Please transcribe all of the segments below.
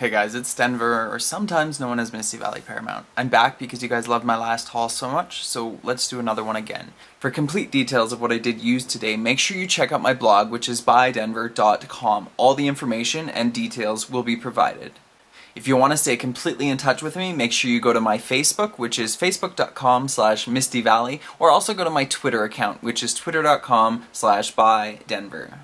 Hey guys, it's Denver, or sometimes known as Misty Valley Paramount. I'm back because you guys loved my last haul so much, so let's do another one again. For complete details of what I did use today, make sure you check out my blog, which is bydenver.com. All the information and details will be provided. If you want to stay completely in touch with me, make sure you go to my Facebook, which is facebook.com slash mistyvalley, or also go to my Twitter account, which is twitter.com slash bydenver.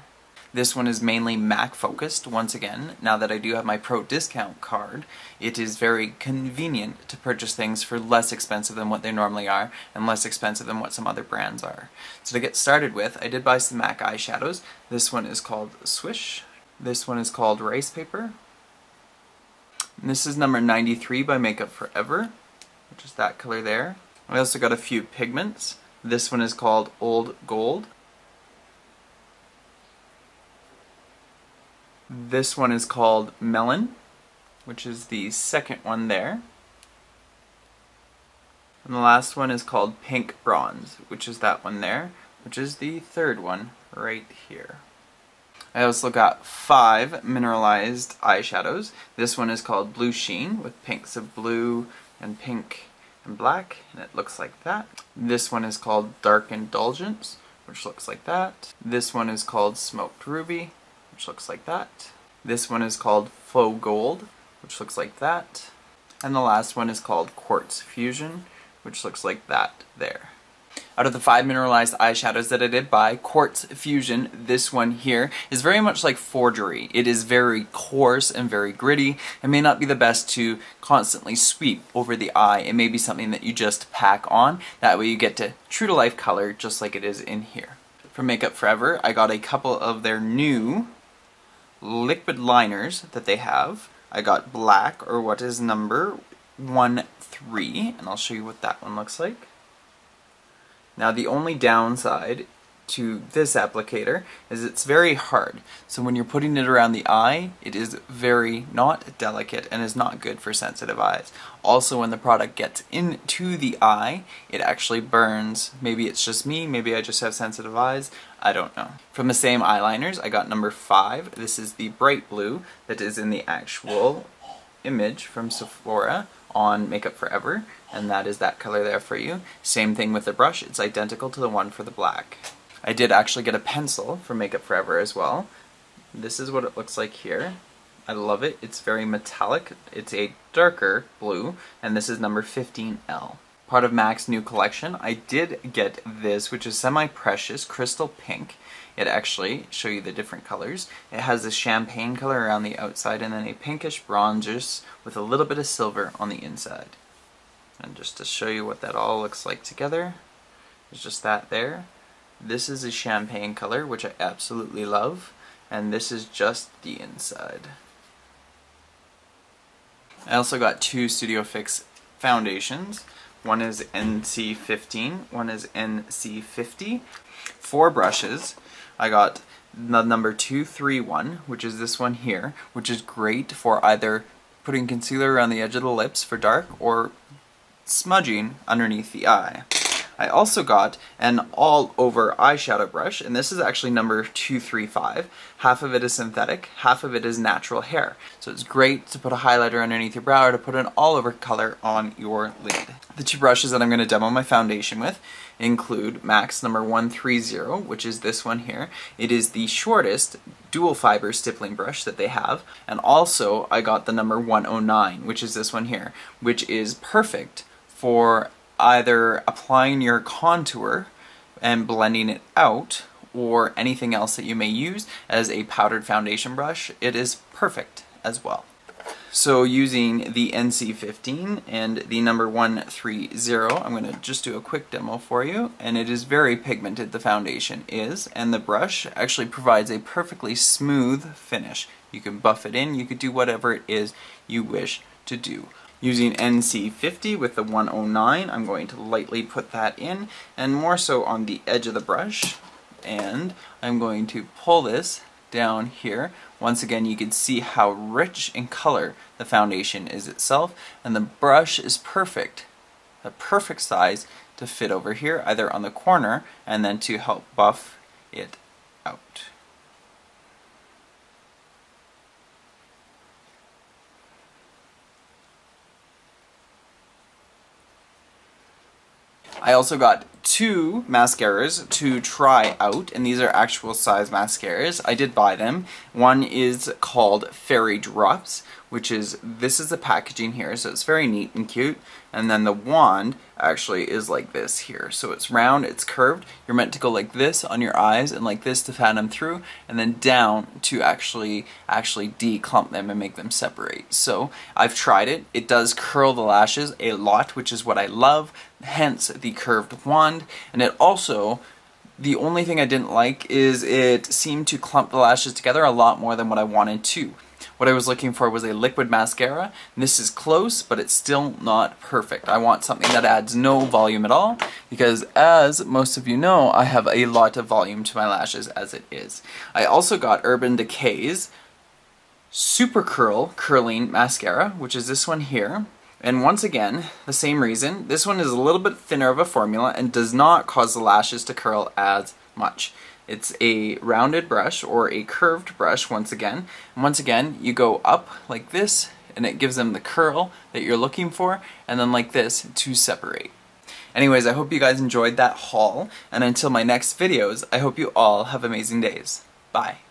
This one is mainly Mac focused, once again, now that I do have my Pro discount card. It is very convenient to purchase things for less expensive than what they normally are, and less expensive than what some other brands are. So to get started with, I did buy some MAC eyeshadows. This one is called Swish. This one is called Rice Paper. And this is number 93 by Makeup Forever, which is that color there. I also got a few pigments. This one is called Old Gold. This one is called Melon, which is the second one there. And the last one is called Pink Bronze, which is that one there, which is the third one right here. I also got five mineralized eyeshadows. This one is called Blue Sheen with pinks of blue and pink and black, and it looks like that. This one is called Dark Indulgence, which looks like that. This one is called Smoked Ruby, which looks like that. This one is called Faux Gold, which looks like that. And the last one is called Quartz Fusion, which looks like that there. Out of the five mineralized eyeshadows that I did buy, Quartz Fusion, this one here, is very much like Forgery. It is very coarse and very gritty. It may not be the best to constantly sweep over the eye. It may be something that you just pack on. That way you get to true to life color just like it is in here. From Makeup Forever, I got a couple of their new liquid liners that they have. I got black, or what is number 1-3, and I'll show you what that one looks like. Now the only downside to this applicator is it's very hard. So when you're putting it around the eye, it is very not delicate and is not good for sensitive eyes. Also when the product gets into the eye, it actually burns. Maybe it's just me, maybe I just have sensitive eyes, I don't know. From the same eyeliners, I got number 5. This is the bright blue that is in the actual image from Sephora on Makeup Forever, and that is that color there for you. Same thing with the brush, it's identical to the one for the black. I did actually get a pencil from Makeup Forever as well. This is what it looks like here. I love it. It's very metallic. It's a darker blue, and this is number 15L. Part of MAC's new collection, I did get this, which is semi-precious crystal pink. It actually, show you the different colors, it has a champagne color around the outside and then a pinkish bronze with a little bit of silver on the inside. And just to show you what that all looks like together, there's just that there. This is a champagne color, which I absolutely love, and this is just the inside. I also got two Studio Fix foundations. One is NC15, one is NC50. Four brushes. I got the number 231, which is this one here, which is great for either putting concealer around the edge of the lips for dark or smudging underneath the eye. I also got an all-over eyeshadow brush, and this is actually number 235. Half of it is synthetic, half of it is natural hair. So it's great to put a highlighter underneath your brow or to put an all-over color on your lid. The two brushes that I'm going to demo my foundation with include MAC's number 130, which is this one here. It is the shortest dual fiber stippling brush that they have. And also I got the number 109, which is this one here, which is perfect for either applying your contour and blending it out or anything else that you may use as a powdered foundation brush, it is perfect as well. So using the NC15 and the number 130, I'm going to just do a quick demo for you. And it is very pigmented, the foundation is, and the brush actually provides a perfectly smooth finish. You can buff it in, you could do whatever it is you wish to do. Using NC50 with the 109, I'm going to lightly put that in, and more so on the edge of the brush. And I'm going to pull this down here. Once again, you can see how rich in color the foundation is itself, and the brush is perfect. The perfect size to fit over here, either on the corner, and then to help buff it out. I also got two mascaras to try out, and these are actual size mascaras. I did buy them. One is called Fairy Drops, which is, this is the packaging here, so it's very neat and cute. And then the wand actually is like this here. So it's round, it's curved. You're meant to go like this on your eyes and like this to fan them through, and then down to actually actually declump them and make them separate. So I've tried it. It does curl the lashes a lot, which is what I love, hence the curved wand. And it also the only thing I didn't like is it seemed to clump the lashes together a lot more than what I wanted to. What I was looking for was a liquid mascara. This is close, but it's still not perfect. I want something that adds no volume at all, because as most of you know, I have a lot of volume to my lashes as it is. I also got Urban Decay's Super Curl Curling Mascara, which is this one here. And once again, the same reason. This one is a little bit thinner of a formula and does not cause the lashes to curl as much. It's a rounded brush or a curved brush once again. And once again, you go up like this and it gives them the curl that you're looking for and then like this to separate. Anyways, I hope you guys enjoyed that haul and until my next videos, I hope you all have amazing days. Bye.